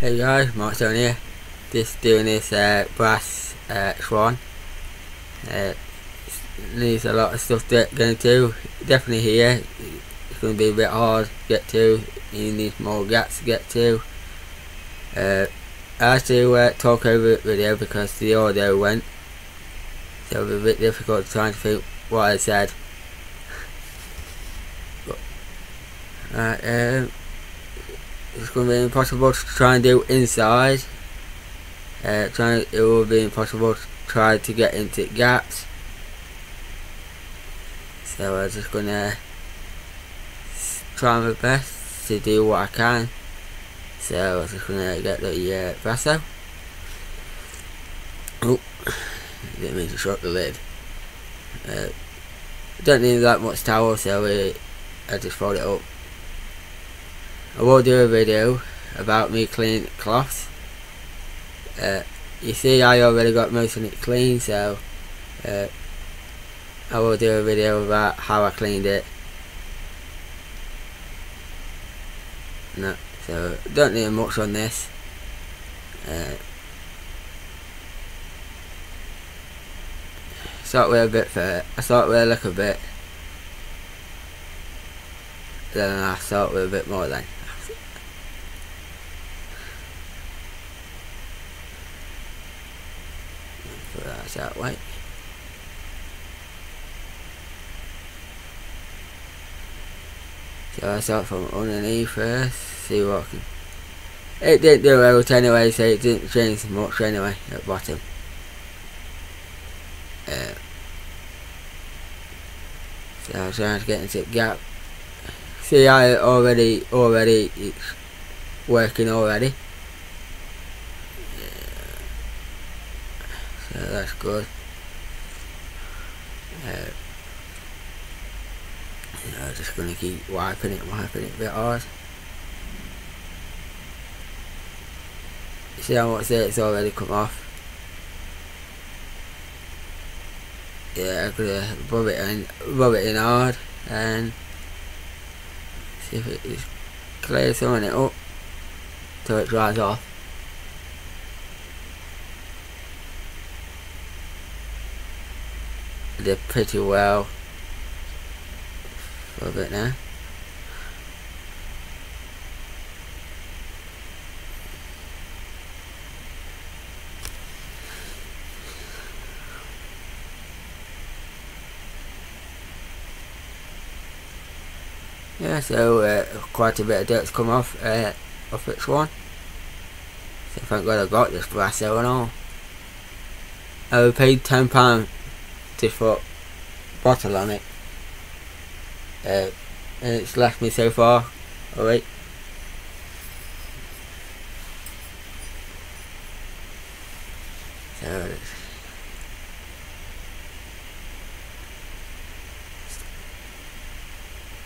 Hey guys, Mark Stone here. Just doing this uh, brass uh, swan. Uh, needs a lot of stuff to get to. Definitely here. It's going to be a bit hard to get to. You need more gaps to get to. Uh, I had to uh, talk over the video because the audio went. So it was a bit difficult trying to think what I said. But, uh, um, it's going to be impossible to try and do inside. Uh, trying, it will be impossible to try to get into gaps. So I'm just going to try my best to do what I can. So I'm just going to get the uh. Oh, didn't mean to shut the lid. Uh, don't need that much towel, so uh, I just fold it up. I will do a video about me cleaning cloths. Uh, you see I already got most of it clean so uh, I will do a video about how I cleaned it. No, so don't need much on this. Uh, start with a bit first. I start with a little bit. Then I start with a bit more then. That way. So I start from underneath first, see what I can. It didn't do out anyway, so it didn't change much anyway at bottom. Uh, so I was trying to get into the gap. See, I already, already, it's working already. So that's good. Uh, I'm just going to keep wiping it, wiping it a bit hard. See how much it's already come off? Yeah, I'm to rub it in, rub it in hard and see if it is clear some of it up till it dries off. Did pretty well for a bit now. Yeah, so uh, quite a bit of dirt's come off uh, off its one. So thank God I got this brass and all. I paid ten pound to put bottle on it. Uh, and it's left me so far. Alright. So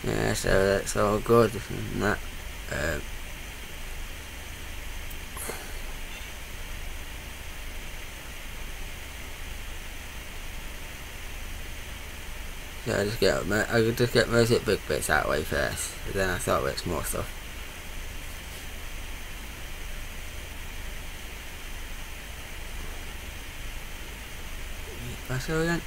yeah, so that's all good and that. Uh, Yeah, I just get I could just get most of the big bits out of the way first, then I start with more stuff. Pass over again.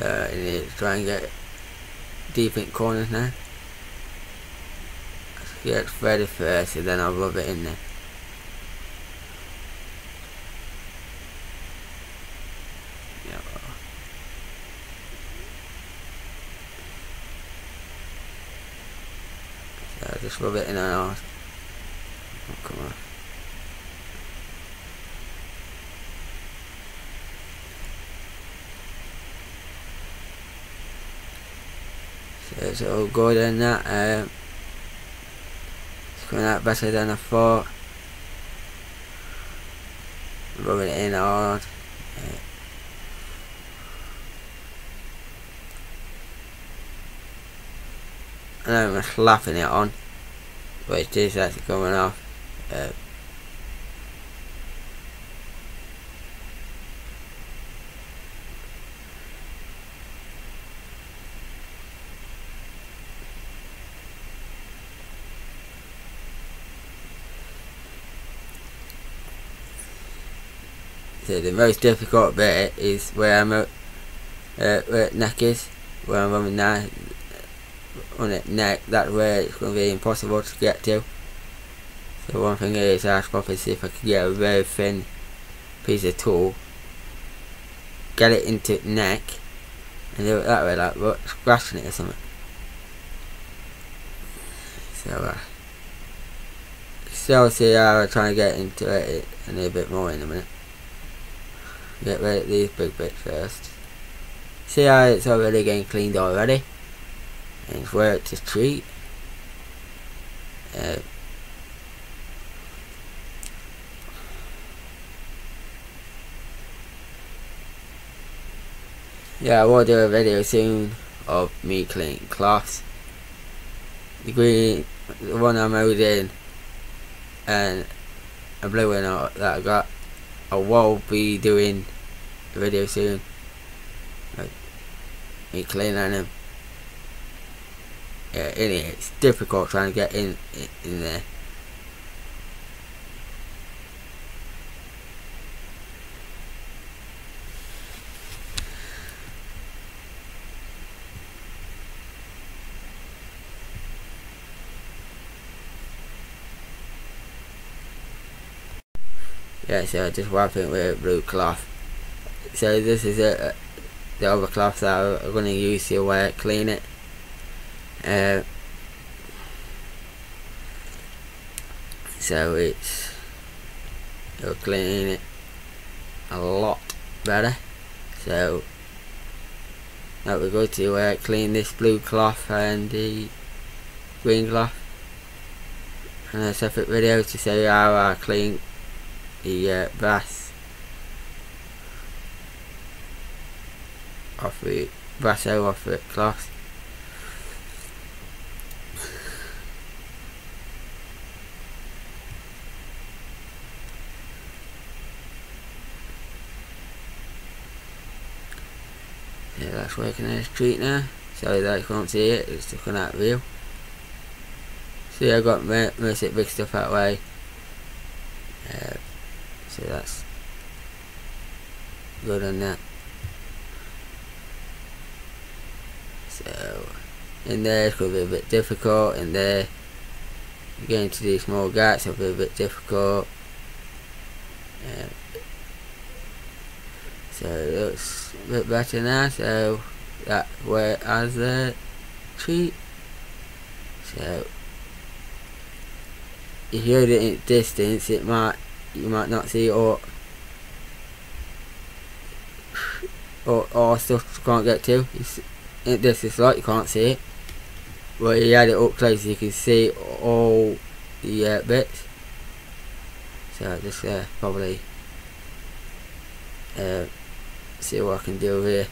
Uh, I need to try and get deep in corners now. Get ready first and then I'll rub it in there. Yeah. Just rub it in and out. Oh, come on. So it's all good and that. Um, it's coming out better than I thought. Rubbing it in hard. Uh, and I'm slapping it on. But it is actually coming off. Uh, So the most difficult bit is where I'm at, uh, where neck is, where I'm on now, on it neck, that's where it's going to be impossible to get to. So one thing is I Papa to see if I can get a very thin piece of tool, get it into neck, and do it that way, like scratching it or something. So, uh, so I'll see how I try and get into it a little bit more in a minute. Get rid of these big bits first. See how it's already getting cleaned already? And it's where it's a treat. Uh, yeah, I will do a video soon of me cleaning cloths. The green, the one I'm holding, and a blue one that I got. I will be doing a video soon. Like me cleaning them. Yeah, anyway, it's difficult trying to get in in, in there. Yeah so I just wrap it with blue cloth. So this is a, the other cloth that I'm going to use to uh, clean it. Uh, so it's it'll clean it a lot better. So now we're going to uh, clean this blue cloth and the green cloth. And a separate video to show you how I clean the uh, brass off the brass out off the cloth. Yeah, that's working in the street now. Sorry that you can't see it, it's stuck on that. See, I got most of the big stuff that way. Uh, so that's good on that. So in there it's going to be a bit difficult. In there, getting to these small gaps will be a bit difficult. So it looks a bit better now. So that where as the treat. So if you're at distance, it might you might not see or or, or stuff can't get to. It's, this is like you can't see it. But you had it up close you can see all the uh, bits. So just uh, probably uh, see what I can do here.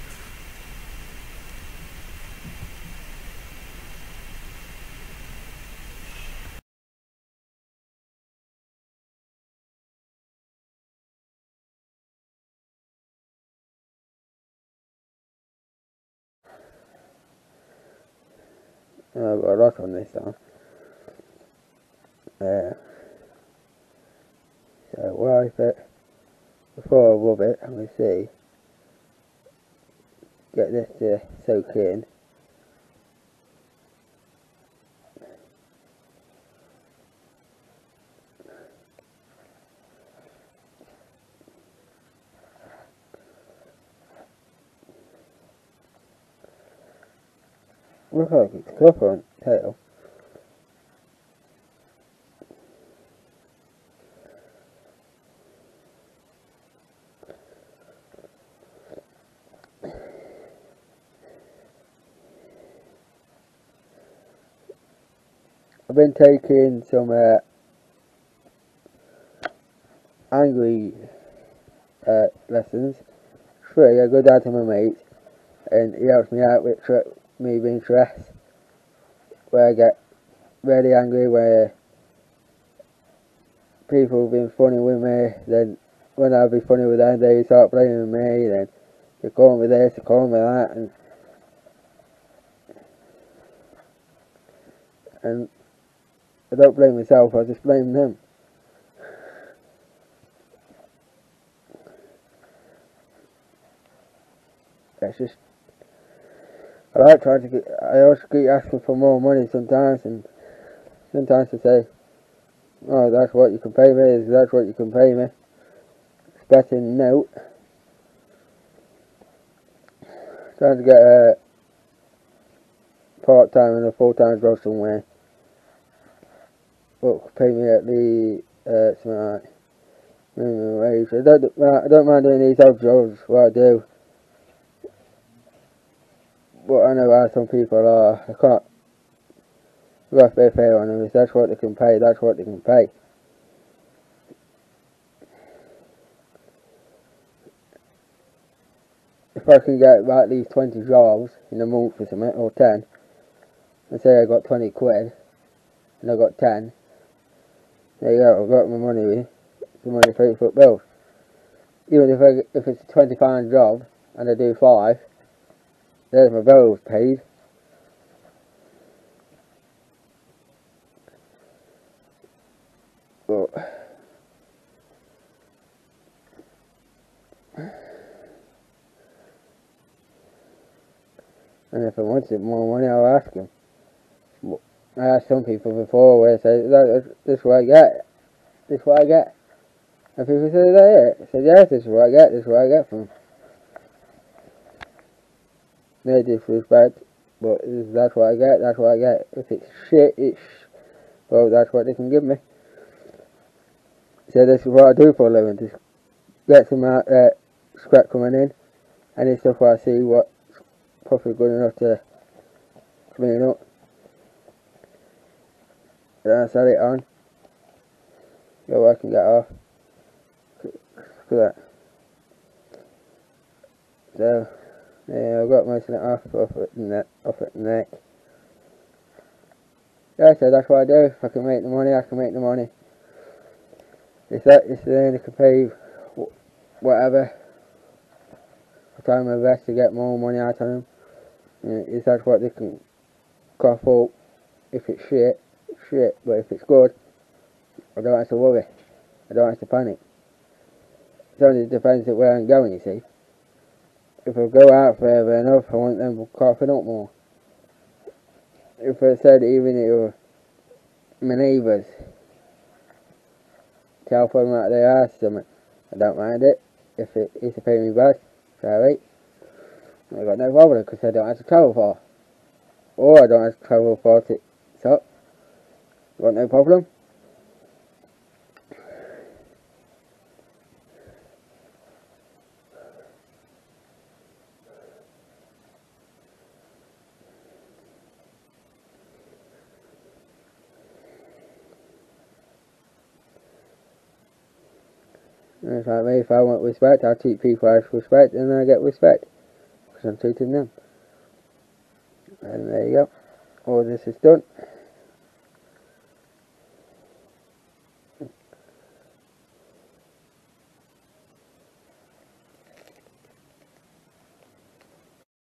I've got a lot on this one. Uh, so wipe it. before I rub it, going to see, get this to soak in. I've been taking some uh, angry uh, lessons. Free, I go down to my mate and he helps me out with me being stressed, where I get really angry, where people been funny with me, then when I'll be funny with them, they start blaming me, then they call me this, they call me that, and and I don't blame myself, I just blame them. I like trying to get, I also keep asking for more money sometimes and sometimes I say, oh that's what you can pay me, that's what you can pay me. Expecting note. Trying to get a part-time and a full-time job somewhere. But pay me at the, uh, minimum wage. I don't, I don't mind doing these odd jobs, what I do. But I know how some people are. I can't, to be fair on them. If that's what they can pay, that's what they can pay. If I can get about these 20 jobs in a month or something, or 10, and say I got 20 quid, and I got 10, there you go, I've got my money, the money for eight foot bills. Even if I, if it's a 20 pound job, and I do 5, there's my bills paid. But, and if I wanted more money, I'll ask him. I asked some people before where I that, this is what I get. This is what I get. And people say, that it? I said, yes, this is what I get. This is what I get from no disrespect, but that's what I get, that's what I get. If it's shit, it's, well, that's what they can give me. So this is what I do for a living, just get some out, uh, scrap coming in, any stuff I see what's probably good enough to clean up. Then I set it on, go I can get off. Look at that. So, yeah, I've got most of it off, off at the. Off at neck. Yeah, so that's what I do. If I can make the money, I can make the money. If that is the only can pay whatever, I try my best to get more money out of them. If that's what they can cough up, if it's shit, it's shit. But if it's good, I don't have to worry. I don't have to panic. It only depends on where I'm going, you see if I go out further enough, I want them coughing up more. If I said even it were my neighbours, tell them out their ass something, I don't mind it. If it is to pay me back, sorry. I got no problem because I don't have to travel far. Or I don't have to travel far to, so, got no problem. Like me, if I want respect, I treat people as respect, and I get respect. Because I'm treating them. And there you go. All this is done.